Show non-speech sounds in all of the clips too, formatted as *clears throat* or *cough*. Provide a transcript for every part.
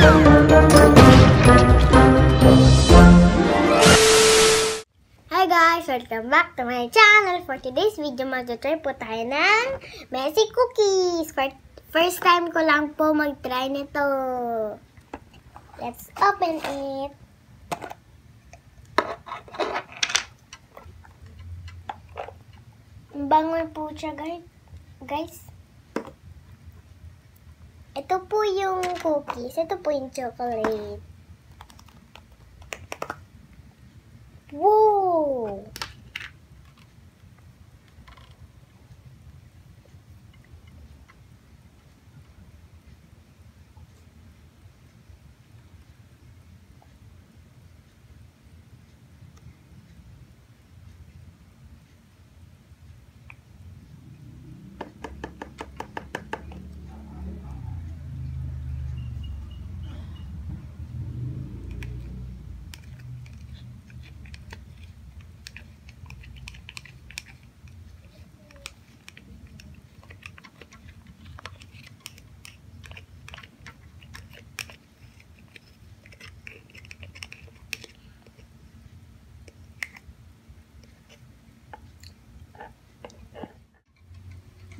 Hi guys! Welcome back to my channel. For today's video, mag-try po tayo ng messy cookies. First time ko lang po mag-try nito. Let's open it. Ang bango po siya guys. Ito po yung cookies. Ito po yung chocolate.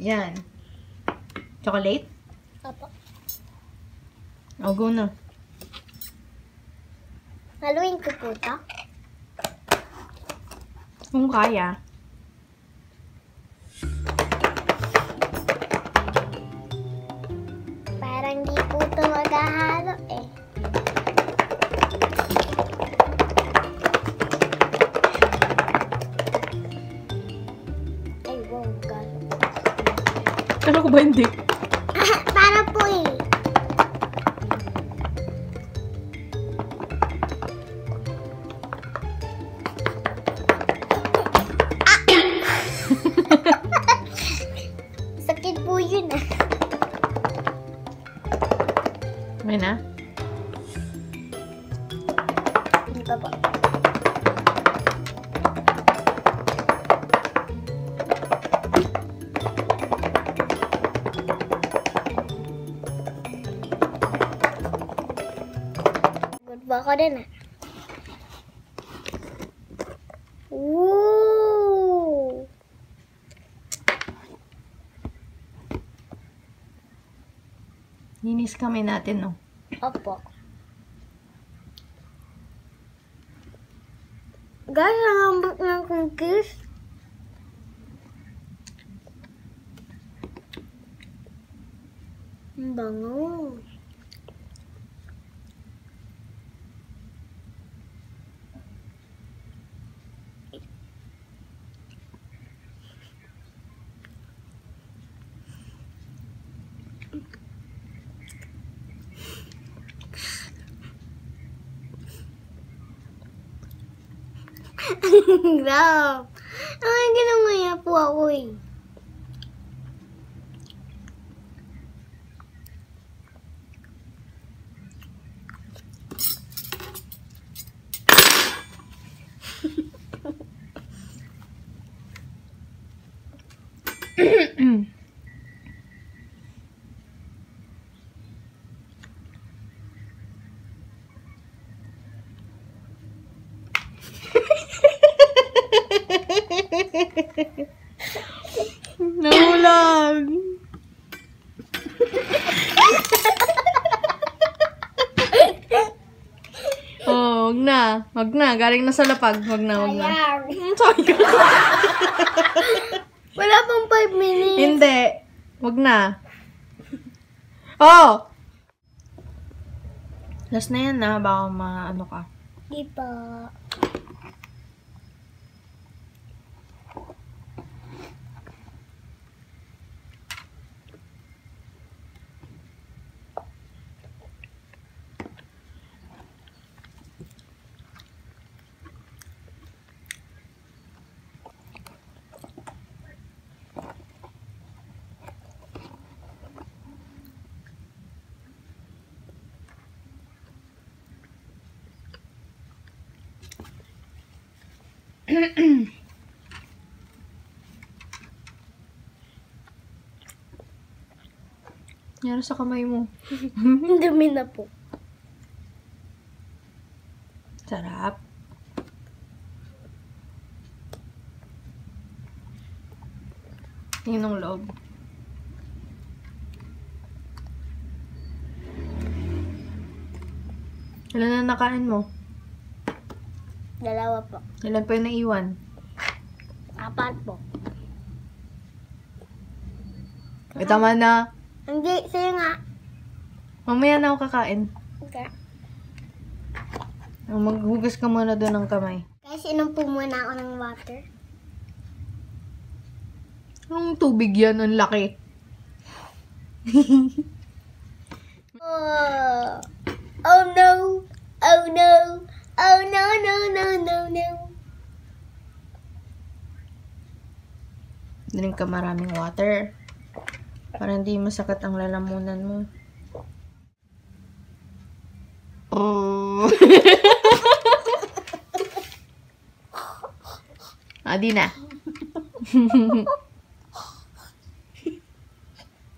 Yan. Chocolate? Opo. O, go na. Haluin ko po ito. Kung kaya. Parang di po ito maghahalo eh. Ba hindi? *laughs* Para po eh. *coughs* Sakit po yun ah. May na? Hindi pa po. Ako din ah. Woo! Linis kami natin, no? Opo. Guys, ang lambot ng cookies. Ang bango. *laughs* Grab. Ay, ginamaya po ako eh. Nahulag! oh, wag na. Wag na. Galing na sa lapag. Wag na, wag na. Sayang. *laughs* Wala pang 5 minutes. Hindi. Wag na. Oh! Last na yan na. Baka ma-ano ka. Di pa. *clears throat* Nangyari sa kamay mo. *laughs* Dumi na po. Sarap. Yun ang loob. Ilan na nakain mo? Dalawa po. Ilan pa yung naiwan? Apat po. Eh, tama na. Hindi, sa'yo nga. Mamaya na ako kakain. Okay. Maghugas ka muna doon ng kamay. Guys, inom po muna ako ng water. Anong tubig yan? Ang laki. *laughs* Oh no. Oh no. Oh no, no, no, no, no. Drink ka maraming water. Para hindi masakit ang lalamunan mo. Oh. *laughs* ah, di na. *laughs*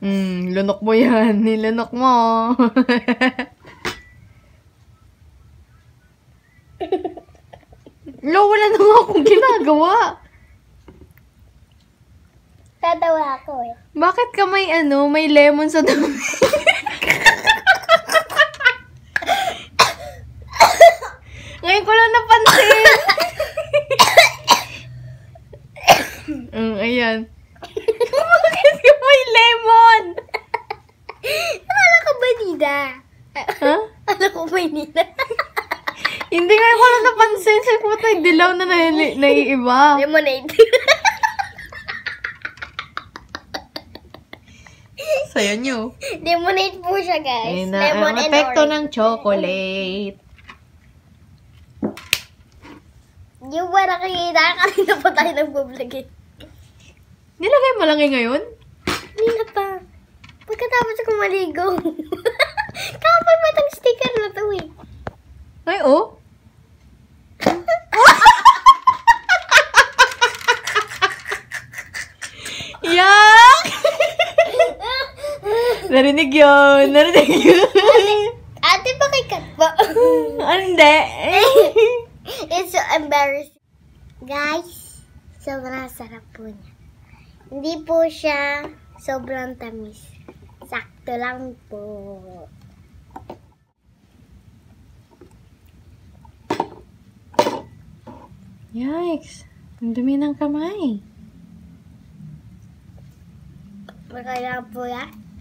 Hmm, lunok mo yan. *laughs* Nilunok mo. Lo, wala na nga akong ginagawa. Tatawa ako eh. Bakit ka may ano, may lemon sa dami? Ngayon ko lang napansin. mm, ayan. Bakit ka may lemon? Akala ko ba nida? Ha? Akala ko ba nida? Hindi ngayon ko lang napansin. Sa ko tayo, dilaw na nai- naiiba. Lemonade. Sayo nyo. Lemonade po siya, guys. Ayun na, Lemon ang and epekto orange. ng chocolate. Yung ba nakikita? Kanina pa tayo nagbablog eh. Nilagay mo lang eh ngayon? Kanina pa. Pagkatapos ko maligo. *laughs* Kapal matang sticker na to eh. Ay, oh. Narinig yun. Narinig yun. Ate, pakikat po. *laughs* Hindi. *laughs* It's so embarrassing. Guys, sobrang sarap po niya. Hindi po siya sobrang tamis. Sakto lang po. Yikes. Ang dumi ng kamay. Magkaya po yan.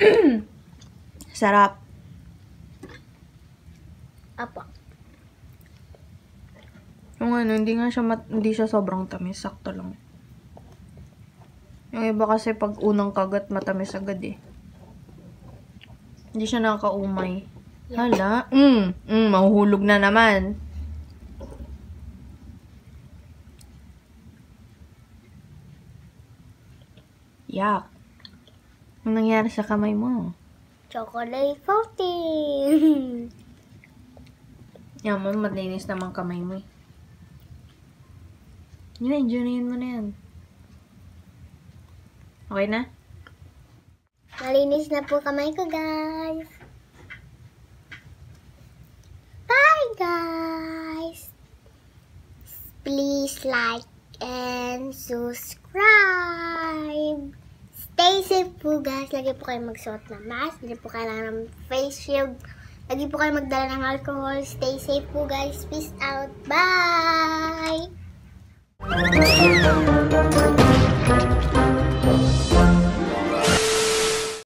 *clears throat* Sarap. Apo. Yung ano, hindi nga siya, mat- hindi siya sobrang tamis. Sakto lang. Yung iba kasi pag unang kagat, matamis agad eh. Hindi siya nakakaumay. Hala. Mm, mm, mahuhulog na naman. Yak. Anong nangyari sa kamay mo? Chocolate coating. *laughs* Yan mo, malinis naman kamay mo eh. Yun enjoyin mo na yan. Okay na? Malinis na po kamay ko, guys. Bye, guys. Please like and subscribe. Stay safe po guys. Lagi po kayo magsuot ng mask. Lagi po kailangan ng face shield. Lagi po kayo magdala ng alcohol. Stay safe po guys. Peace out. Bye!